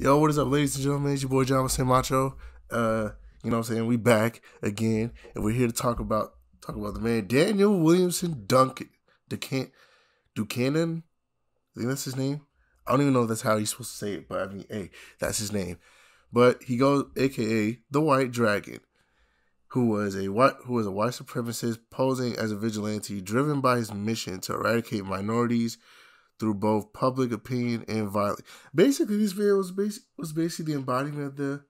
Yo, what is up, ladies and gentlemen? It's your boy John Macho. Uh, you know what I'm saying? We back again, and we're here to talk about talk about the man Daniel Williamson Duncan Ducan Duchanan. I think that's his name. I don't even know if that's how he's supposed to say it, but I mean, hey, that's his name. But he goes, aka the White Dragon, who was a white who was a white supremacist posing as a vigilante, driven by his mission to eradicate minorities through both public opinion and violence. Basically, this video was was basically the embodiment of the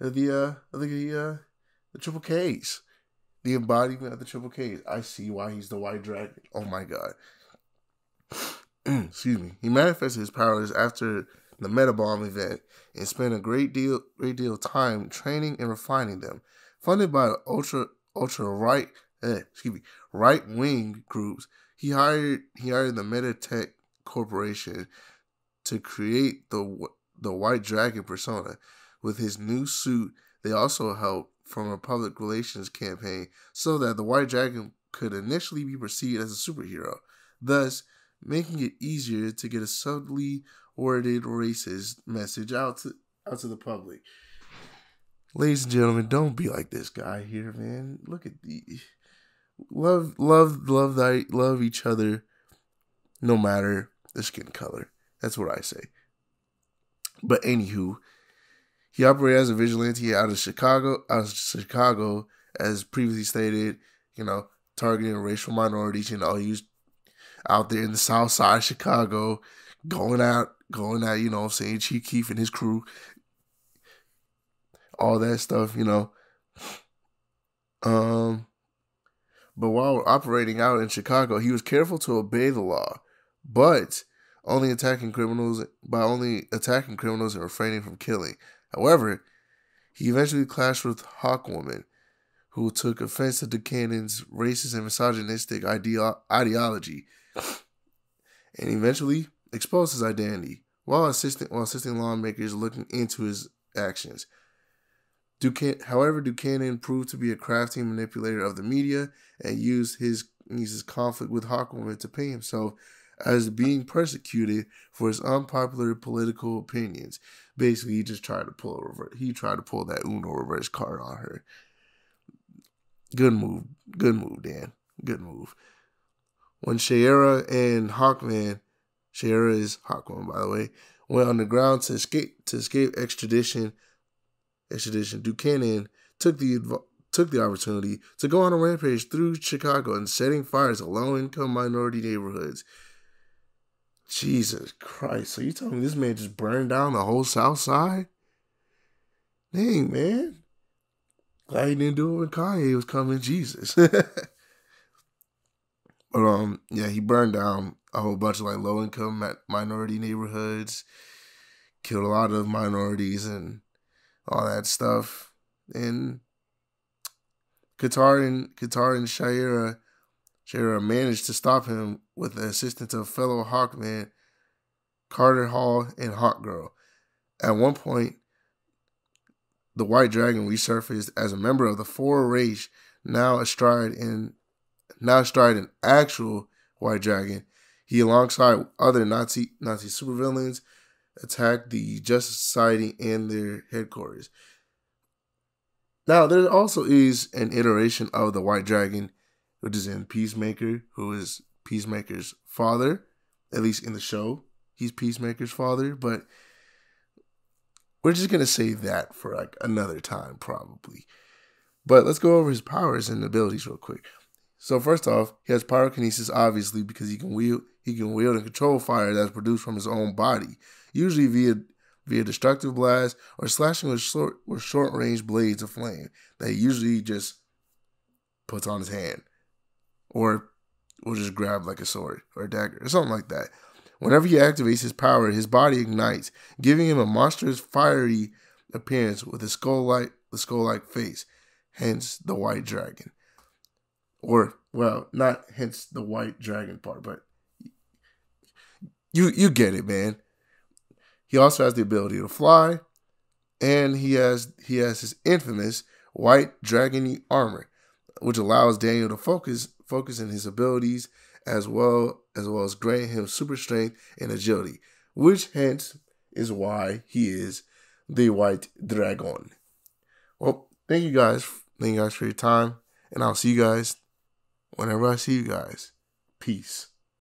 of the uh of the uh the triple K's. The embodiment of the triple K's. I see why he's the white dragon. Oh my god. Excuse me. He manifested his powers after the Metabomb event and spent a great deal great deal of time training and refining them. Funded by ultra ultra right eh, excuse me right wing groups, he hired he hired the Metatech Corporation to create the the White Dragon persona. With his new suit, they also helped from a public relations campaign so that the White Dragon could initially be perceived as a superhero, thus making it easier to get a subtly worded racist message out to out to the public. Ladies and gentlemen, don't be like this guy here, man. Look at the love, love, love, that, love each other, no matter the skin color. That's what I say. But anywho, he operated as a vigilante out of Chicago, out of Chicago, as previously stated. You know, targeting racial minorities. You know, he was out there in the South Side of Chicago, going out, going out. You know, I'm saying Chief Keef and his crew, all that stuff. You know, um, but while operating out in Chicago, he was careful to obey the law but only attacking criminals by only attacking criminals and refraining from killing. However, he eventually clashed with Hawkwoman, who took offense to Duchanan's racist and misogynistic ideo- ideology, and eventually exposed his identity while assisting while assisting lawmakers looking into his actions. However, Duchanan proved to be a crafty manipulator of the media and used his his conflict with Hawkwoman to pay himself as being persecuted for his unpopular political opinions. Basically, he just tried to pull a. He tried to pull that Uno reverse card on her. Good move. Good move, Dan. Good move. When Shayera and Hawkman, Shayera is Hawkman, by the way, went underground to escape to escape extradition. Extradition. Duchanan took the took the opportunity to go on a rampage through Chicago and setting fires to low income minority neighborhoods. Jesus Christ. So you telling me this man just burned down the whole South Side? Dang, man. Glad he didn't do it when Kanye was coming, Jesus. but um, yeah, he burned down a whole bunch of like low income minority neighborhoods, killed a lot of minorities and all that stuff. And Katar and Katar and Shayera Shara managed to stop him with the assistance of fellow Hawkman Carter Hall and Hawkgirl. At one point, the White Dragon resurfaced as a member of the Fourth Reich, now astride in now astride an actual White Dragon. He, alongside other Nazi Nazi supervillains, attacked the Justice Society and their headquarters. Now, there also is an iteration of the White Dragon which is in Peacemaker, who is Peacemaker's father, at least in the show. He's Peacemaker's father, but we're just gonna save that for like another time, probably. But let's go over his powers and abilities real quick. So first off, he has pyrokinesis, obviously, because he can wield he can wield and control fire that's produced from his own body, usually via via destructive blast or slashing with short with short range blades of flame that he usually just puts on his hand or will just grab like a sword or a dagger or something like that. Whenever he activates his power, his body ignites, giving him a monstrous fiery appearance with a skull-like the skull-like face, hence the white dragon. Or well, not hence the white dragon part, but you you get it, man. He also has the ability to fly, and he has he has his infamous white dragony armor, which allows Daniel to focus focus in his abilities as well as well as grant him super strength and agility, which hence is why he is the White Dragon. Well, thank you guys. Thank you guys for your time. And I'll see you guys whenever I see you guys. Peace.